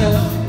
Yeah.